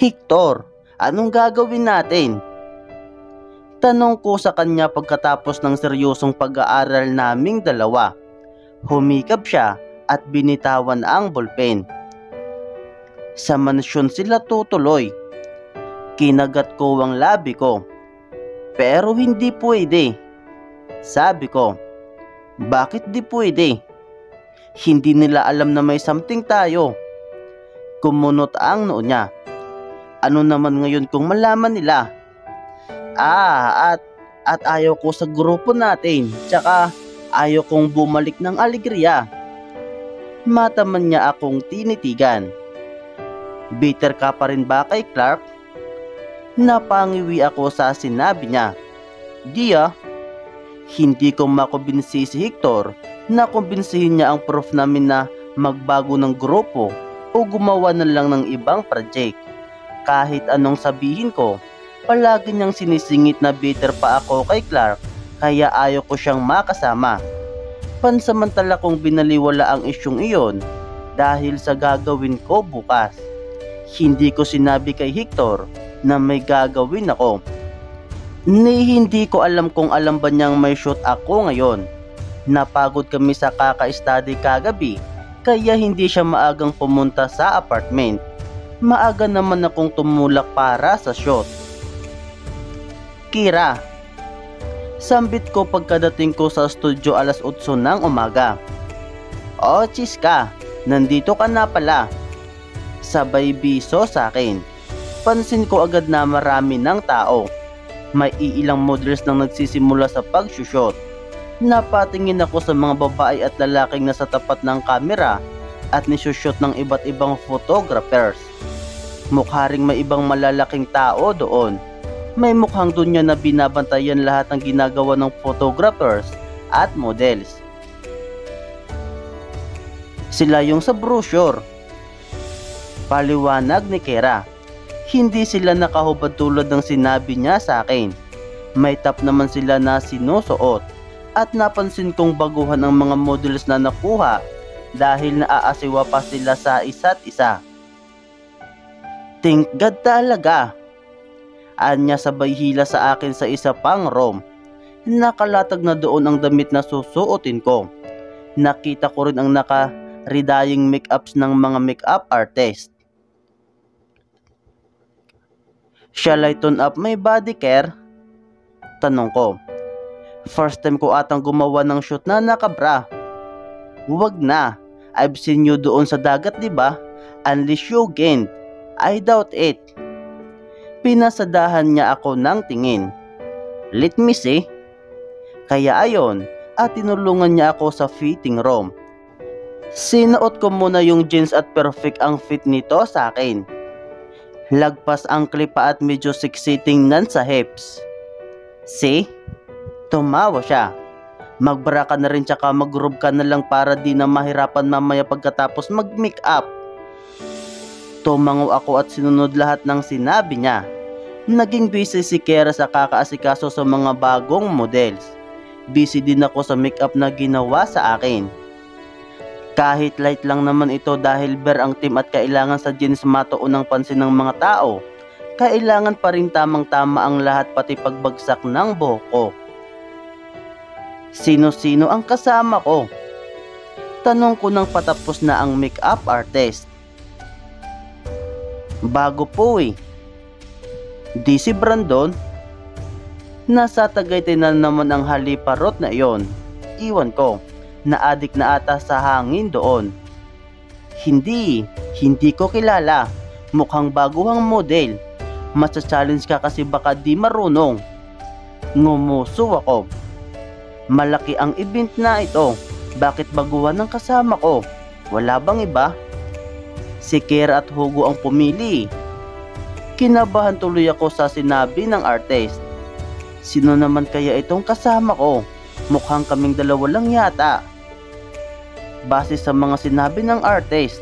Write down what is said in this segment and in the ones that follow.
Hector, anong gagawin natin? Tanong ko sa kanya pagkatapos ng seryosong pag-aaral naming dalawa. Humikap siya at binitawan ang bolpen. Sa mansyon sila tutuloy. Kinagat ko ang labi ko. Pero hindi pwede. Sabi ko, bakit di pwede? Hindi nila alam na may something tayo. Kumunot ang noo niya. Ano naman ngayon kung malaman nila? Ah, at at ayaw ko sa grupo natin. Tsaka ayaw kong bumalik ng alegria. Mata man niya akong tinitigan. Bitter ka pa rin ba kay Clark? Napangiwi ako sa sinabi niya. Di ah. Hindi ko makumbinsi si Hector na kumbinsihin niya ang prof namin na magbago ng grupo o gumawa na lang ng ibang project. Kahit anong sabihin ko, palagi niyang sinisingit na bitter pa ako kay Clark kaya ayaw ko siyang makasama. Pansamantala kong binaliwala ang isyong iyon dahil sa gagawin ko bukas. Hindi ko sinabi kay Hector na may gagawin ako Ni hindi ko alam kung alam ba niyang may shoot ako ngayon. Napagod kami sa kaka-study kagabi, kaya hindi siya maagang pumunta sa apartment. Maaga naman akong tumulak para sa shoot. Kira Sambit ko pagkadating ko sa studio alas 8 ng umaga. O, Chiska, nandito ka na pala. Sabay biso sa akin. Pansin ko agad na marami ng tao may iilang models nang nagsisimula sa pagsushot. Napatingin ako sa mga babae at lalaking nasa tapat ng kamera at nisushoot ng iba't ibang photographers. Mukha ring may ibang malalaking tao doon. May mukhang dunya na binabantayan lahat ng ginagawa ng photographers at models. Sila yung sa brochure. Paliwanag ni Kera hindi sila nakahubad tulad ng sinabi niya sa akin. May top naman sila na sinusuot at napansin kong baguhan ang mga models na nakuha dahil naaasiwa pa sila sa isa't isa. Thank God talaga. Anya sabay hila sa akin sa isa pang room. Nakalatag na doon ang damit na susuotin ko. Nakita ko rin ang naka-redaying makeups ng mga makeup artist. Shall I tune up my body care? Tanong ko. First time ko atang gumawa ng shoot na nakabra. Huwag na. I've seen you doon sa dagat, di ba? Unless you gained. I doubt it. Pinasadahan niya ako ng tingin. Let me see. Kaya ayon, at tinulungan niya ako sa fitting room. Sinuot ko muna yung jeans at perfect ang fit nito sa akin. Lagpas ang klipa at medyo siksiting nan sa hips. See? Tumawa siya. Magbara ka na rin tsaka mag-rub ka na lang para di na mahirapan mamaya pagkatapos mag-make up. Tumango ako at sinunod lahat ng sinabi niya. Naging busy si Kera sa kakaasikaso sa mga bagong models. Busy din ako sa makeup na ginawa sa akin. Kahit light lang naman ito dahil bear ang team at kailangan sa jeans matuon ang pansin ng mga tao, kailangan pa rin tamang-tama ang lahat pati pagbagsak ng buhok ko. Sino-sino ang kasama ko? Tanong ko nang patapos na ang makeup artist. Bago po eh. Di si Brandon? Nasa Tagaytay na naman ang haliparot na iyon. Iwan ko na adik na ata sa hangin doon. Hindi, hindi ko kilala. Mukhang baguhang model. Masa-challenge ka kasi baka di marunong. Ngumuso ako. Malaki ang event na ito. Bakit baguhan ng kasama ko? Wala bang iba? Si Kira at Hugo ang pumili. Kinabahan tuloy ako sa sinabi ng artist. Sino naman kaya itong kasama ko? Mukhang kaming dalawa lang yata base sa mga sinabi ng artist.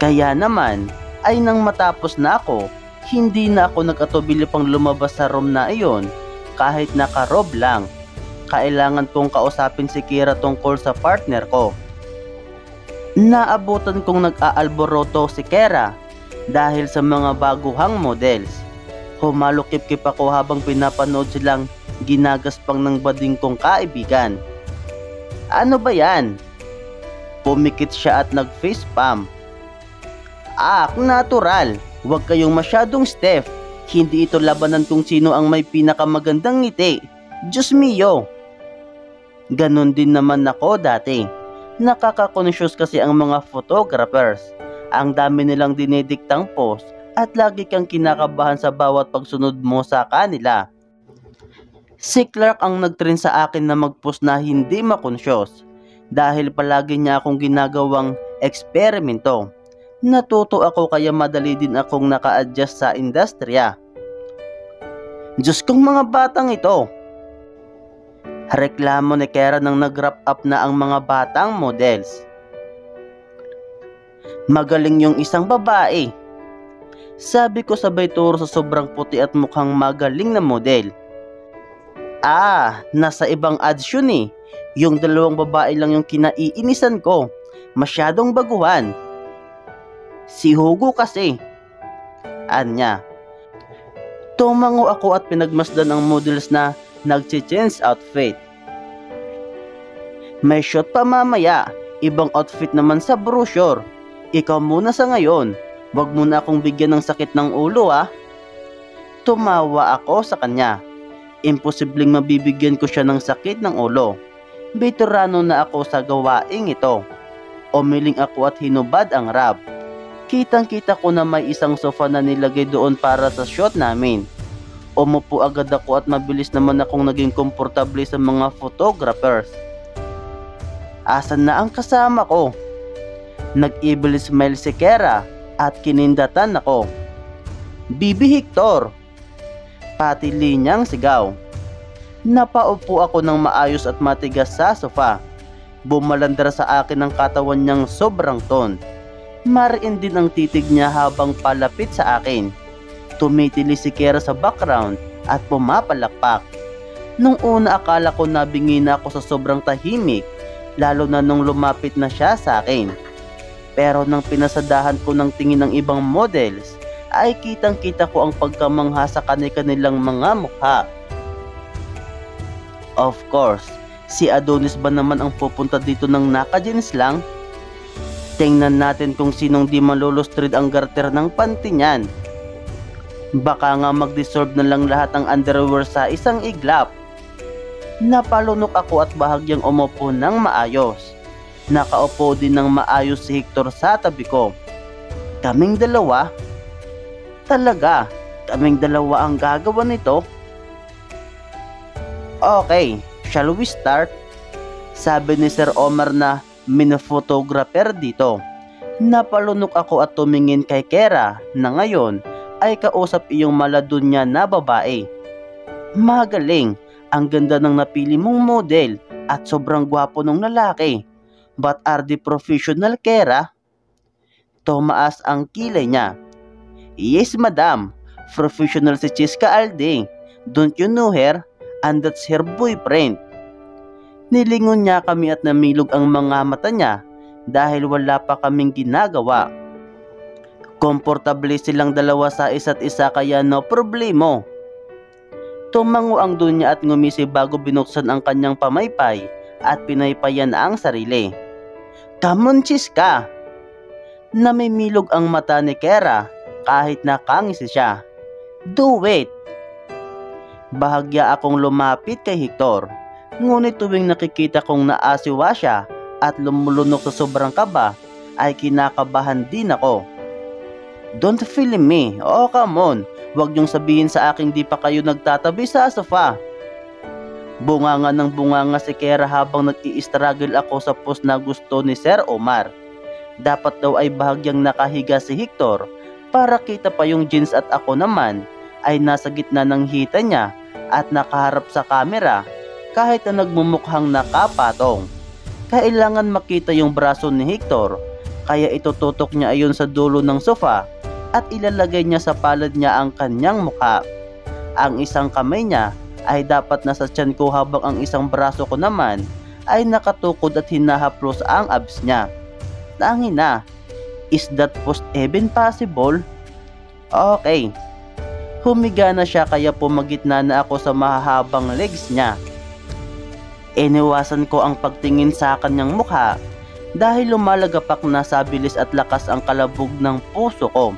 Kaya naman, ay nang matapos na ako, hindi na ako nag-atubili pang lumabas sa room na iyon kahit nakarob lang. Kailangan kong kausapin si Kira tungkol sa partner ko. Naabutan kong nag-aalboroto si Kera dahil sa mga baguhang models. Humalukip-kip ako habang pinapanood silang ginagaspang ng bading kong kaibigan. Ano ba yan? Pumikit siya at nag-face palm. Ah, natural. Huwag kayong masyadong Steph. Hindi ito labanan kung sino ang may pinakamagandang ngiti. Diyos mio. Ganon din naman ako dati. Nakaka-conscious kasi ang mga photographers. Ang dami nilang dinidiktang post at lagi kang kinakabahan sa bawat pagsunod mo sa kanila. Si Clark ang nagtrain sa akin na mag-post na hindi makonsyos dahil palagi niya akong ginagawang eksperimento. Natuto ako kaya madali din akong naka-adjust sa industriya. Diyos kong mga batang ito! Reklamo ni Kera nang nag-wrap up na ang mga batang models. Magaling yung isang babae. Sabi ko sabay turo sa sobrang puti at mukhang magaling na model. Ah, nasa ibang ads yun eh. Yung dalawang babae lang yung kinaiinisan ko. Masyadong baguhan. Si Hugo kasi. Anya. Tumango ako at pinagmasdan ang models na nagche-change outfit. May shot pa mamaya. Ibang outfit naman sa brochure. Ikaw muna sa ngayon. Huwag mo na akong bigyan ng sakit ng ulo ah. Tumawa ako sa kanya. Imposibleng mabibigyan ko siya ng sakit ng ulo. Veterano na ako sa gawaing ito. Umiling ako at hinubad ang rab. Kitang kita ko na may isang sofa na nilagay doon para sa shot namin. Umupo agad ako at mabilis naman akong naging komportable sa mga photographers. Asan na ang kasama ko? Nag-evil smile si Kera at kinindatan ako. Bibi Hector! Pati linyang sigaw. Napaupo ako ng maayos at matigas sa sofa. Bumalandar sa akin ang katawan niyang sobrang ton. Mariin din ang titig niya habang palapit sa akin. Tumitili si Kera sa background at pumapalakpak. Nung una akala ko nabingi na ako sa sobrang tahimik, lalo na nung lumapit na siya sa akin. Pero nang pinasadahan ko ng tingin ng ibang models, ay kitang kita ko ang pagkamangha sa kanilang mga mukha. Of course, si Adonis ba naman ang pupunta dito ng naka-jeans lang? Tingnan natin kung sinong di malulustrid ang garter ng panty niyan. Baka nga mag-deserve na lang lahat ang underwear sa isang iglap. Napalunok ako at bahagyang umupo ng maayos. Nakaupo din ng maayos si Hector sa tabi ko. Kaming dalawa? Talaga, kaming dalawa ang gagawa nito? Okay, shall we start? Sabi ni Sir Omar na minphotographer dito. Napalunok ako at tumingin kay Kera na ngayon ay kausap iyong maladunya na babae. Magaling, ang ganda ng napili mong model at sobrang gwapo ng lalaki. But are the professional Kera? Tumaas ang kilay niya. Yes, madam. Professional si Chiska Alde. Don't you know her? And that's her boyfriend. Nilingon niya kami at namilog ang mga mata niya dahil wala pa kaming ginagawa. Komportable silang dalawa sa isa't isa kaya no problemo. Tumango ang dunya at ngumisi bago binuksan ang kanyang pamaypay at pinaypayan ang sarili. Kamunchis ka! Namimilog ang mata ni Kera kahit nakangisi siya. Do it! Bahagya akong lumapit kay Hector. Ngunit tuwing nakikita kong naasiwa siya at lumulunok sa sobrang kaba, ay kinakabahan din ako. Don't feel me. Oh, come on. Huwag niyong sabihin sa akin di pa kayo nagtatabi sa sofa. Bunganga ng bunganga si Kera habang nag-i-struggle ako sa post na gusto ni Sir Omar. Dapat daw ay bahagyang nakahiga si Hector para kita pa yung jeans at ako naman ay nasa gitna ng hita niya at nakaharap sa kamera kahit na nagmumukhang nakapatong. Kailangan makita yung braso ni Hector kaya itututok niya ayon sa dulo ng sofa at ilalagay niya sa palad niya ang kanyang mukha. Ang isang kamay niya ay dapat nasa tiyan ko habang ang isang braso ko naman ay nakatukod at hinahaplos ang abs niya. Tangina, is that post even possible? Okay. Humiga na siya kaya pumagitna na ako sa mahahabang legs niya. Iniwasan ko ang pagtingin sa kanyang mukha dahil lumalagapak na sa bilis at lakas ang kalabog ng puso ko.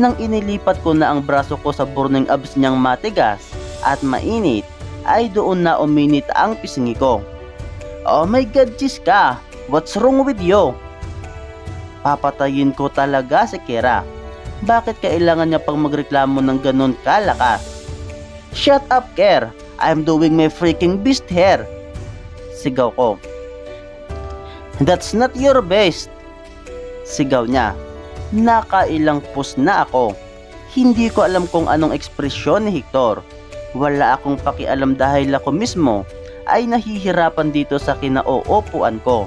Nang inilipat ko na ang braso ko sa burning abs niyang matigas at mainit, ay doon na uminit ang pisngi ko. Oh my God, Jiska! What's wrong with you? Papatayin ko talaga si Kira. Bakit kailangan niya pang magreklamo ng ganun kalakas? Shut up, Ker! I'm doing my freaking beast here! Sigaw ko. That's not your best! Sigaw niya. Nakailang pus na ako. Hindi ko alam kung anong ekspresyon ni Hector. Wala akong pakialam dahil ako mismo ay nahihirapan dito sa kinaoopuan ko.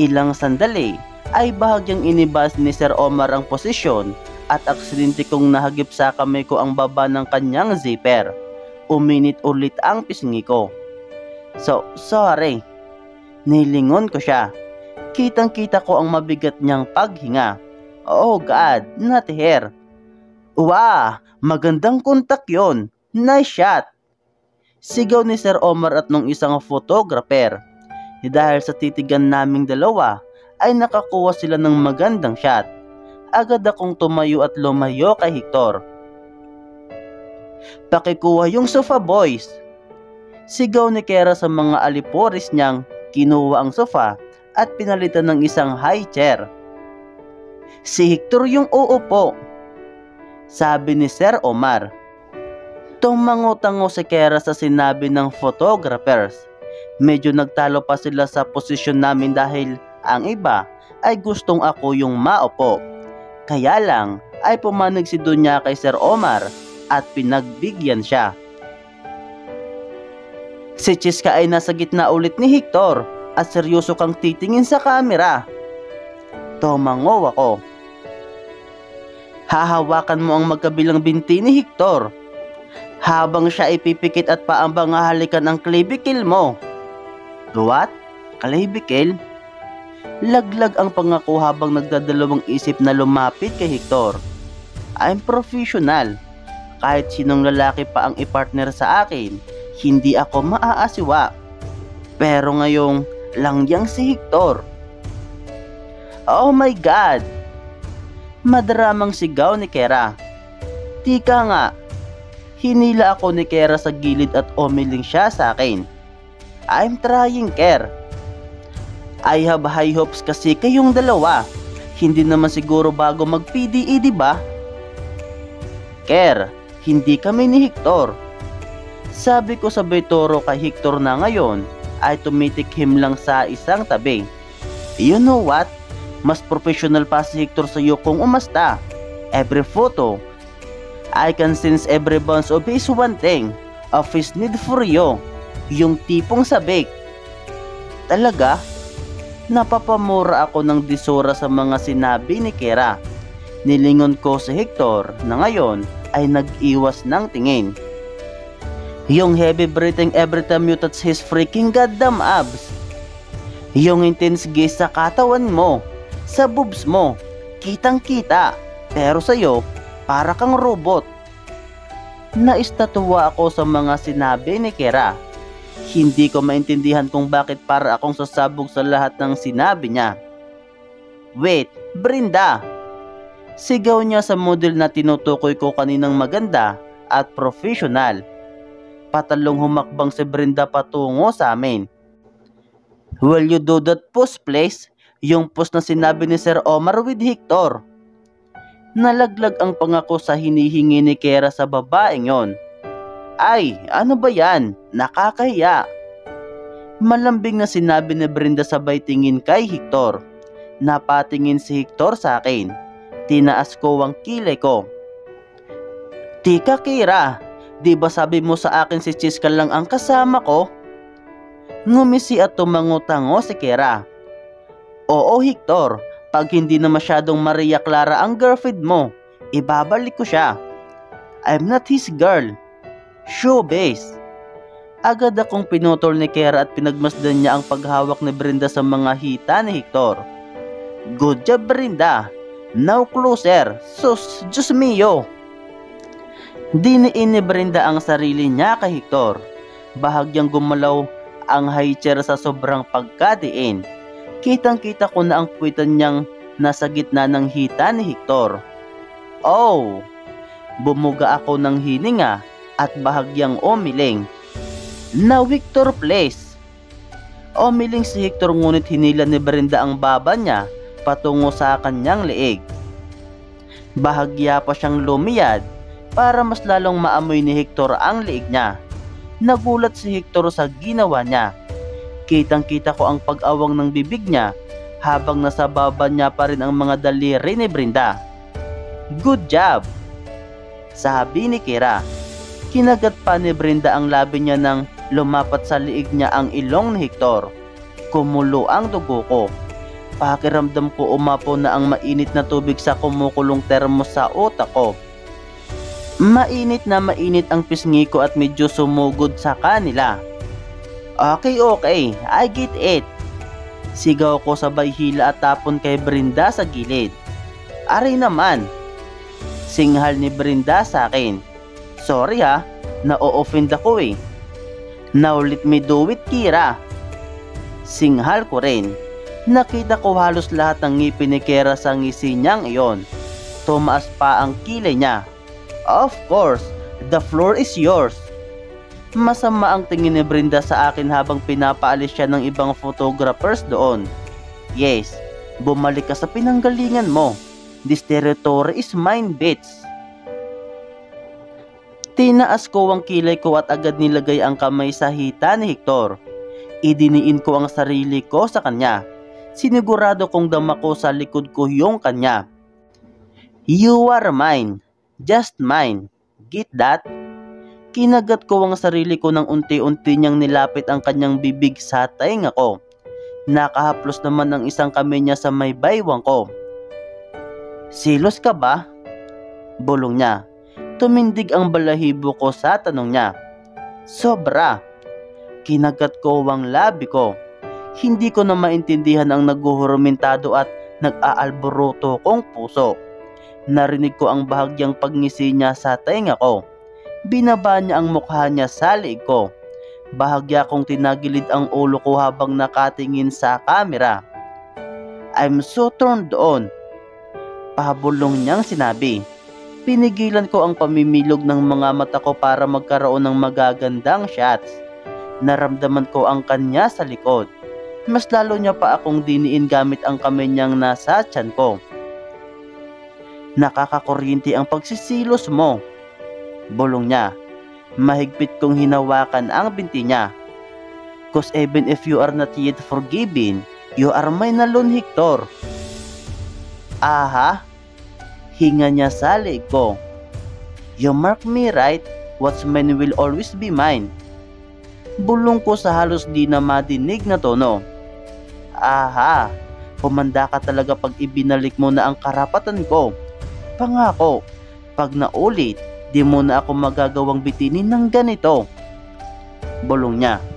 Ilang sandali ay bahagyang inibas ni Sir Omar ang posisyon at aksidente kong nahagip sa kamay ko ang baba ng kanyang zipper. Uminit ulit ang pisngi ko. So, sorry. Nilingon ko siya. Kitang kita ko ang mabigat niyang paghinga. Oh God, not here. Wow, magandang kontak yon. Nice shot. Sigaw ni Sir Omar at nung isang photographer. Dahil sa titigan naming dalawa, ay nakakuha sila ng magandang shot. Agad akong tumayo at lumayo kay Hector. Pakikuha yung sofa boys. Sigaw ni Kera sa mga aliporis niyang kinuha ang sofa at pinalitan ng isang high chair. Si Hector yung uupo. Sabi ni Sir Omar. Tumango-tango si Kera sa sinabi ng photographers. Medyo nagtalo pa sila sa posisyon namin dahil ang iba ay gustong ako yung maupo. Kaya lang ay pumanig si Dunya kay Sir Omar at pinagbigyan siya. Si Chiska ay nasa gitna ulit ni Hector at seryoso kang titingin sa kamera. Tumango ako. Hahawakan mo ang magkabilang binti ni Hector habang siya ipipikit at paambang halikan ang clavicle mo. What? Clavicle? Laglag ang pangako habang nagdadalawang isip na lumapit kay Hector. I'm professional. Kahit sinong lalaki pa ang ipartner sa akin, hindi ako maaasiwa. Pero ngayong langyang si Hector. Oh my God! Madaramang sigaw ni Kera. Tika nga, hinila ako ni Kera sa gilid at umiling siya sa akin. I'm trying, Ker. I have high hopes kasi kayong dalawa. Hindi naman siguro bago mag-PDE, di ba? Ker, hindi kami ni Hector. Sabi ko sabay toro kay Hector na ngayon ay tumitikhim lang sa isang tabi. You know what? Mas professional pa si Hector sa iyo kung umasta. Every photo, I can sense every bounce of his one thing, of his need for you. Yung tipong sabik. Talaga? Napapamura ako ng disura sa mga sinabi ni Kira. Nilingon ko si Hector na ngayon ay nag-iwas ng tingin. Yung heavy breathing every time you touch his freaking goddamn abs. Yung intense gaze sa katawan mo, sa boobs mo, kitang kita. Pero sa'yo, para kang robot. Naistatuwa ako sa mga sinabi ni Kira hindi ko maintindihan kung bakit para akong sasabog sa lahat ng sinabi niya. Wait, Brinda! Sigaw niya sa model na tinutukoy ko kaninang maganda at professional. Patalong humakbang si Brinda patungo sa amin. Will you do that post please? Yung post na sinabi ni Sir Omar with Hector. Nalaglag ang pangako sa hinihingi ni Kera sa babaeng yon. Ay, ano ba yan? Nakakahiya. Malambing na sinabi ni Brenda sabay tingin kay Hector. Napatingin si Hector sa akin. Tinaas ko ang kilay ko. Tika Kira, di ba sabi mo sa akin si Chiska lang ang kasama ko? Ngumisi at tumango-tango si Kira. Oo Hector, pag hindi na masyadong Maria Clara ang girlfriend mo, ibabalik ko siya. I'm not his girl. Showbiz. Agad akong pinutol ni Kera at pinagmasdan niya ang paghawak ni Brenda sa mga hita ni Hector. Good job Brenda. Now closer. Sus, Diyos mio. Diniin ni Brenda ang sarili niya kay Hector. Bahagyang gumalaw ang high chair sa sobrang pagkadiin. Kitang-kita ko na ang puwitan niyang nasa gitna ng hita ni Hector. Oh! Bumuga ako ng hininga at bahagyang umiling. Na Victor Place! Umiling si Hector ngunit hinila ni Brenda ang baba niya patungo sa kanyang leeg. Bahagya pa siyang lumiyad para mas lalong maamoy ni Hector ang leeg niya. Nagulat si Hector sa ginawa niya. Kitang kita ko ang pag-awang ng bibig niya habang nasa baba niya pa rin ang mga daliri ni Brenda. Good job! Sabi ni Kira. Kinagat pa ni Brenda ang labi niya nang lumapat sa liig niya ang ilong ni Hector. Kumulo ang dugo ko. Pakiramdam ko umapo na ang mainit na tubig sa kumukulong termos sa utak ko. Mainit na mainit ang pisngi ko at medyo sumugod sa kanila. Okay, okay. I get it. Sigaw ko sabay hila at tapon kay Brenda sa gilid. Aray naman. Singhal ni Brenda sa akin. Sorry ha, na-offend ako eh. Now let me do it, Kira. Singhal ko rin. Nakita ko halos lahat ng ngipin ni Kira sa ngisi niyang iyon. Tumaas pa ang kilay niya. Of course, the floor is yours. Masama ang tingin ni Brenda sa akin habang pinapaalis siya ng ibang photographers doon. Yes, bumalik ka sa pinanggalingan mo. This territory is mine, bitch. Tinaas ko ang kilay ko at agad nilagay ang kamay sa hita ni Hector. Idiniin ko ang sarili ko sa kanya. Sinigurado kong dama ko sa likod ko yung kanya. You are mine. Just mine. Get that? Kinagat ko ang sarili ko nang unti-unti niyang nilapit ang kanyang bibig sa tainga ko. Nakahaplos naman ang isang kamay niya sa may baywang ko. Silos ka ba? Bulong niya. Tumindig ang balahibo ko sa tanong niya. Sobra. Kinagat ko ang labi ko. Hindi ko na maintindihan ang naguhurumintado at nag-aalboroto kong puso. Narinig ko ang bahagyang pagngisi niya sa tainga ko. Binaba niya ang mukha niya sa liig ko. Bahagya kong tinagilid ang ulo ko habang nakatingin sa kamera. I'm so turned on. Pahabulong niyang sinabi. Pinigilan ko ang pamimilog ng mga mata ko para magkaroon ng magagandang shots. Naramdaman ko ang kanya sa likod. Mas lalo niya pa akong diniin gamit ang kamay niyang nasa tiyan ko. Nakakakuryente ang pagsisilos mo. Bulong niya. Mahigpit kong hinawakan ang binti niya. Cause even if you are not yet forgiven, you are mine alone, Hector. Aha, hinga niya sa ko. You mark me right, what's mine will always be mine. Bulong ko sa halos di na madinig na tono. Aha, pumanda ka talaga pag ibinalik mo na ang karapatan ko. Pangako, pag naulit, di mo na ako magagawang bitinin ng ganito. Bulong niya.